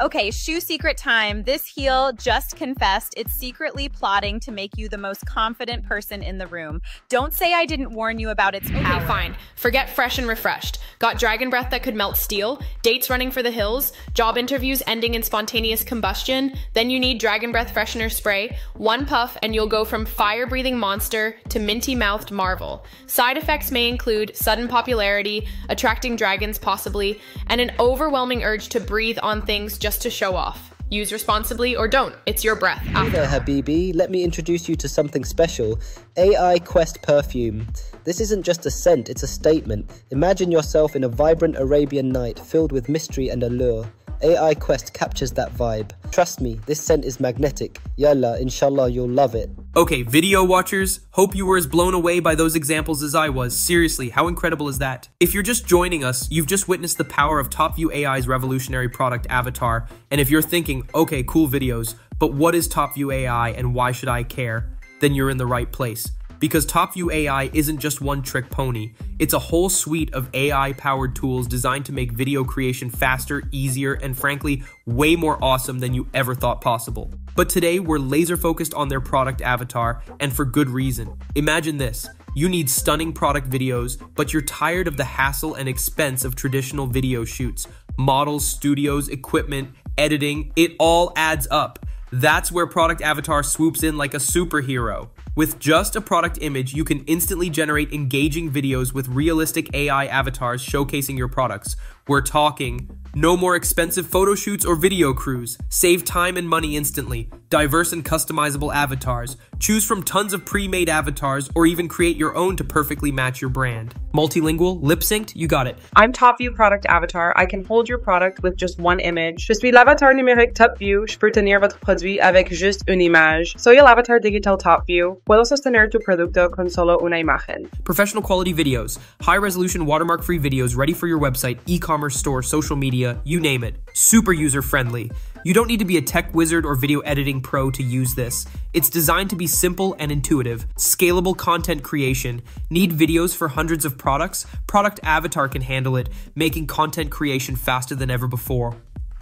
Okay, shoe secret time. This heel just confessed it's secretly plotting to make you the most confident person in the room. Don't say I didn't warn you about its power. Okay, fine. Forget fresh and refreshed. Got dragon breath that could melt steel, dates running for the hills, job interviews ending in spontaneous combustion. Then you need dragon breath freshener spray. One puff, and you'll go from fire breathing monster to minty mouthed marvel. Side effects may include sudden popularity, attracting dragons possibly, and an overwhelming urge to breathe on things just to show off. Use responsibly or don't. It's your breath. Hey there, Habibi. Let me introduce you to something special AI Quest Perfume. This isn't just a scent, it's a statement. Imagine yourself in a vibrant Arabian night filled with mystery and allure. AI Quest captures that vibe. Trust me, this scent is magnetic. Yalla, inshallah, you'll love it. Okay, video watchers, hope you were as blown away by those examples as I was. Seriously, how incredible is that? If you're just joining us, you've just witnessed the power of TopView AI's revolutionary product Avatar. And if you're thinking, okay, cool videos, but what is TopView AI and why should I care? Then you're in the right place because TopView AI isn't just one trick pony. It's a whole suite of AI powered tools designed to make video creation faster, easier, and frankly, way more awesome than you ever thought possible. But today, we're laser focused on their product avatar, and for good reason. Imagine this. You need stunning product videos, but you're tired of the hassle and expense of traditional video shoots. Models, studios, equipment, editing, it all adds up. That's where Product Avatar swoops in like a superhero. With just a product image, you can instantly generate engaging videos with realistic AI avatars showcasing your products. We're talking no more expensive photo shoots or video crews. Save time and money instantly. Diverse and customizable avatars. Choose from tons of pre-made avatars or even create your own to perfectly match your brand. Multilingual, lip synced, you got it. I'm TopView Product Avatar. I can hold your product with just one image. Je suis l'avatar numérique TopView. Je peux tenir votre produit avec juste une image. Soy el avatar digital TopView. Puedo sostener tu producto con solo una imagen. Professional quality videos, high resolution watermark free videos ready for your website, e-commerce store, social media, you name it. Super user friendly. You don't need to be a tech wizard or video editing pro to use this. It's designed to be simple and intuitive. Scalable content creation. Need videos for hundreds of products? Product Avatar can handle it, making content creation faster than ever before.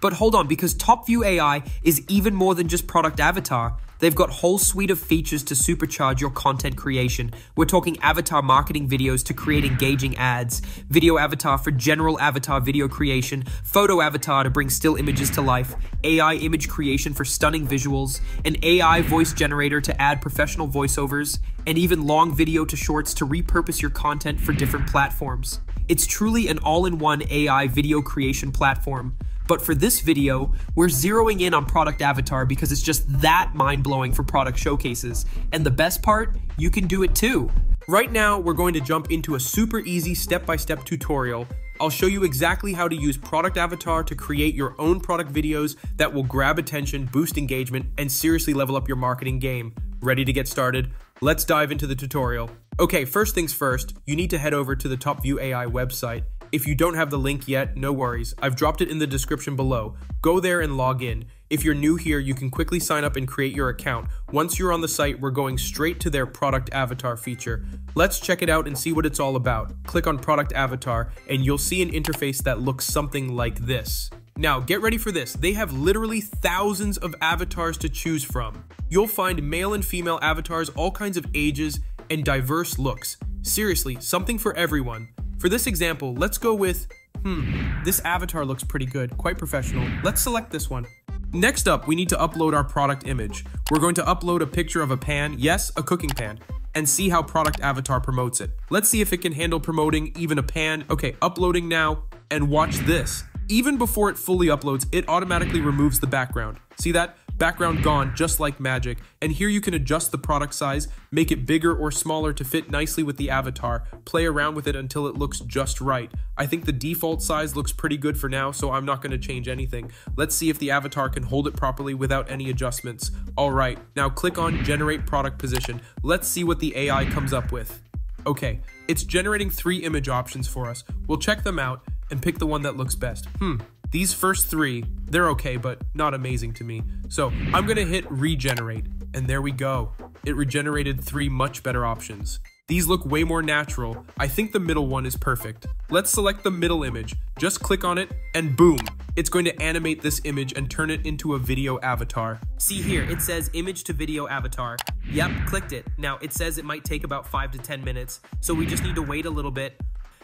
But hold on, because TopView AI is even more than just Product Avatar. They've got a whole suite of features to supercharge your content creation. We're talking avatar marketing videos to create engaging ads, video avatar for general avatar video creation, photo avatar to bring still images to life, AI image creation for stunning visuals, an AI voice generator to add professional voiceovers, and even long video to shorts to repurpose your content for different platforms. It's truly an all-in-one AI video creation platform. But for this video, we're zeroing in on Product Avatar because it's just that mind-blowing for product showcases. And the best part, you can do it too. Right now, we're going to jump into a super easy step-by-step -step tutorial. I'll show you exactly how to use Product Avatar to create your own product videos that will grab attention, boost engagement, and seriously level up your marketing game. Ready to get started? Let's dive into the tutorial. Okay, first things first, you need to head over to the TopView AI website if you don't have the link yet, no worries. I've dropped it in the description below. Go there and log in. If you're new here, you can quickly sign up and create your account. Once you're on the site, we're going straight to their product avatar feature. Let's check it out and see what it's all about. Click on product avatar and you'll see an interface that looks something like this. Now, get ready for this. They have literally thousands of avatars to choose from. You'll find male and female avatars, all kinds of ages, and diverse looks. Seriously, something for everyone. For this example, let's go with, hmm, this avatar looks pretty good, quite professional. Let's select this one. Next up, we need to upload our product image. We're going to upload a picture of a pan, yes, a cooking pan, and see how Product Avatar promotes it. Let's see if it can handle promoting even a pan. Okay, uploading now, and watch this. Even before it fully uploads, it automatically removes the background. See that? Background gone, just like magic. And here you can adjust the product size, make it bigger or smaller to fit nicely with the avatar, play around with it until it looks just right. I think the default size looks pretty good for now, so I'm not going to change anything. Let's see if the avatar can hold it properly without any adjustments. Alright, now click on Generate Product Position. Let's see what the AI comes up with. Okay, it's generating three image options for us. We'll check them out and pick the one that looks best. Hmm, these first three, they're okay, but not amazing to me. So I'm gonna hit regenerate, and there we go. It regenerated three much better options. These look way more natural. I think the middle one is perfect. Let's select the middle image. Just click on it and boom, it's going to animate this image and turn it into a video avatar. See here, it says image to video avatar. Yep, clicked it. Now it says it might take about five to 10 minutes, so we just need to wait a little bit.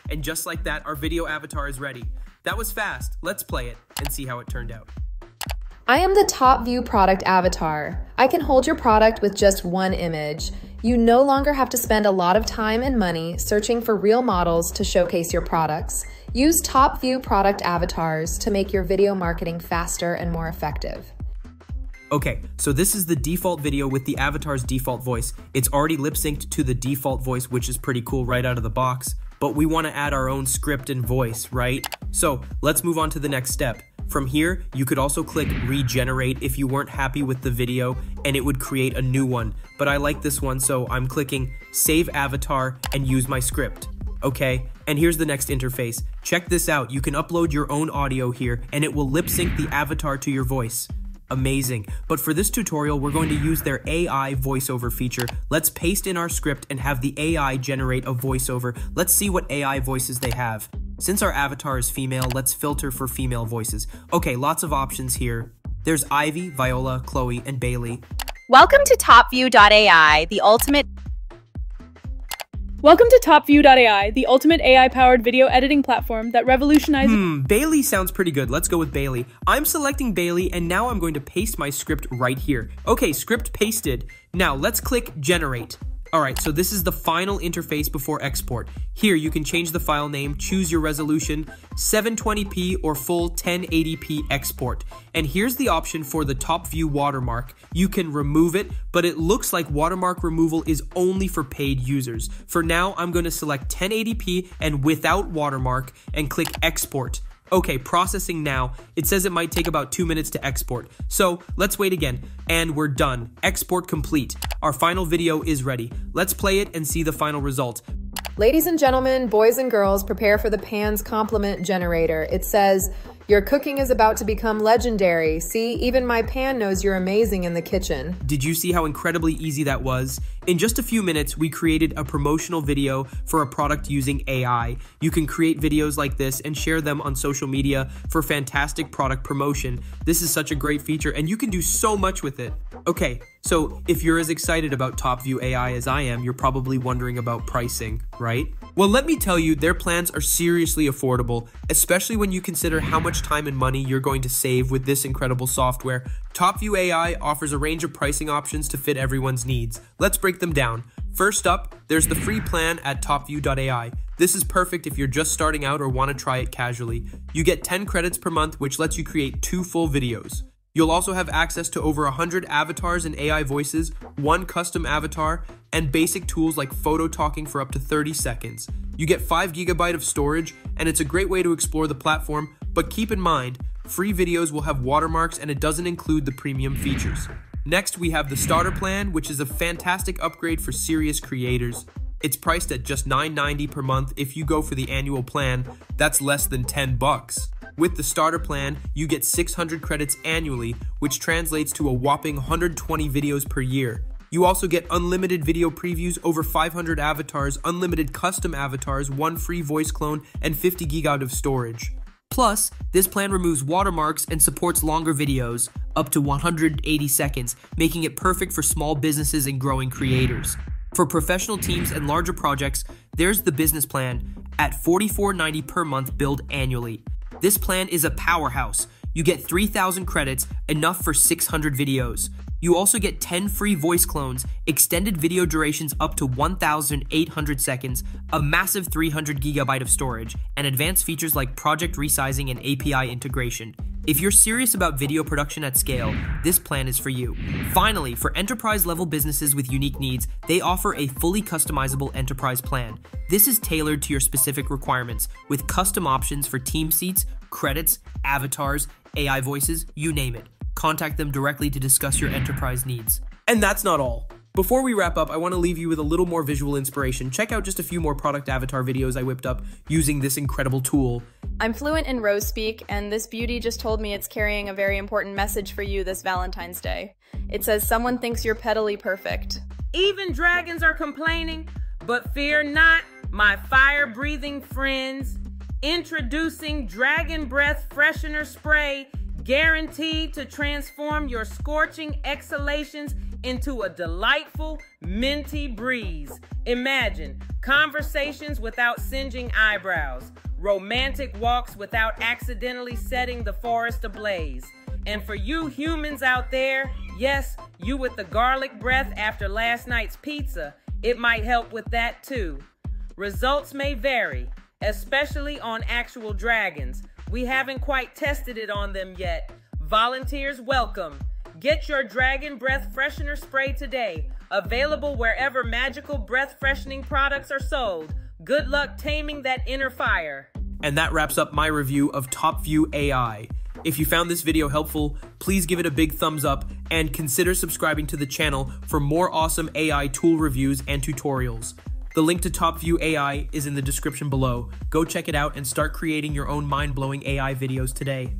And just like that, our video avatar is ready. That was fast. Let's play it and see how it turned out. I am the top view product avatar. I can hold your product with just one image. You no longer have to spend a lot of time and money searching for real models to showcase your products. Use top view product avatars to make your video marketing faster and more effective. Okay, so this is the default video with the avatar's default voice. It's already lip synced to the default voice, which is pretty cool right out of the box. But we want to add our own script and voice, right? So let's move on to the next step. From here, you could also click regenerate if you weren't happy with the video and it would create a new one. But I like this one, so I'm clicking save avatar and use my script. Okay, and here's the next interface. Check this out. You can upload your own audio here and it will lip sync the avatar to your voice. Amazing. But for this tutorial, we're going to use their AI voiceover feature. Let's paste in our script and have the AI generate a voiceover. Let's see what AI voices they have. Since our avatar is female, let's filter for female voices. Okay, lots of options here. There's Ivy, Viola, Chloe, and Bailey. Welcome to TopView.ai, the ultimate Welcome to TopView.ai, the ultimate AI-powered video editing platform that revolutionizes- Hmm, Bailey sounds pretty good. Let's go with Bailey. I'm selecting Bailey, and now I'm going to paste my script right here. Okay, script pasted. Now, let's click Generate. Alright, so this is the final interface before export. Here, you can change the file name, choose your resolution, 720p or full 1080p export. And here's the option for the top view watermark. You can remove it, but it looks like watermark removal is only for paid users. For now, I'm going to select 1080p and without watermark and click export. Okay, processing now. It says it might take about two minutes to export. So let's wait again. And we're done. Export complete. Our final video is ready. Let's play it and see the final result. Ladies and gentlemen, boys and girls, prepare for the Pan's compliment generator. It says, your cooking is about to become legendary. See, even my pan knows you're amazing in the kitchen. Did you see how incredibly easy that was? In just a few minutes, we created a promotional video for a product using AI. You can create videos like this and share them on social media for fantastic product promotion. This is such a great feature and you can do so much with it. Okay, so if you're as excited about TopView AI as I am, you're probably wondering about pricing, right? Well, let me tell you, their plans are seriously affordable, especially when you consider how much time and money you're going to save with this incredible software. TopView AI offers a range of pricing options to fit everyone's needs. Let's break them down. First up, there's the free plan at topview.ai. This is perfect if you're just starting out or want to try it casually. You get 10 credits per month, which lets you create two full videos. You'll also have access to over 100 avatars and AI voices, one custom avatar, and basic tools like photo talking for up to 30 seconds. You get 5 gigabyte of storage, and it's a great way to explore the platform, but keep in mind, free videos will have watermarks and it doesn't include the premium features. Next, we have the starter plan, which is a fantastic upgrade for serious creators. It's priced at just $9.90 per month if you go for the annual plan. That's less than 10 bucks. With the starter plan, you get 600 credits annually, which translates to a whopping 120 videos per year. You also get unlimited video previews, over 500 avatars, unlimited custom avatars, one free voice clone, and 50 gigabyte of storage. Plus, this plan removes watermarks and supports longer videos, up to 180 seconds, making it perfect for small businesses and growing creators. For professional teams and larger projects, there's the business plan at $44.90 per month billed annually. This plan is a powerhouse. You get 3,000 credits, enough for 600 videos. You also get 10 free voice clones, extended video durations up to 1,800 seconds, a massive 300 gigabyte of storage, and advanced features like project resizing and API integration. If you're serious about video production at scale, this plan is for you. Finally, for enterprise level businesses with unique needs, they offer a fully customizable enterprise plan. This is tailored to your specific requirements with custom options for team seats, credits, avatars, AI voices, you name it. Contact them directly to discuss your enterprise needs. And that's not all. Before we wrap up, I want to leave you with a little more visual inspiration. Check out just a few more product avatar videos I whipped up using this incredible tool. I'm fluent in rose speak, and this beauty just told me it's carrying a very important message for you this Valentine's Day. It says, Someone thinks you're petally perfect. Even dragons are complaining. But fear not, my fire breathing friends. Introducing Dragon Breath Freshener Spray, guaranteed to transform your scorching exhalations into a delightful, minty breeze. Imagine conversations without singeing eyebrows, romantic walks without accidentally setting the forest ablaze. And for you humans out there, yes, you with the garlic breath after last night's pizza, it might help with that too. Results may vary, especially on actual dragons. We haven't quite tested it on them yet. Volunteers welcome. Get your Dragon Breath Freshener Spray today. Available wherever magical breath freshening products are sold. Good luck taming that inner fire. And that wraps up my review of TopView AI. If you found this video helpful, please give it a big thumbs up and consider subscribing to the channel for more awesome AI tool reviews and tutorials. The link to TopView AI is in the description below. Go check it out and start creating your own mind blowing AI videos today.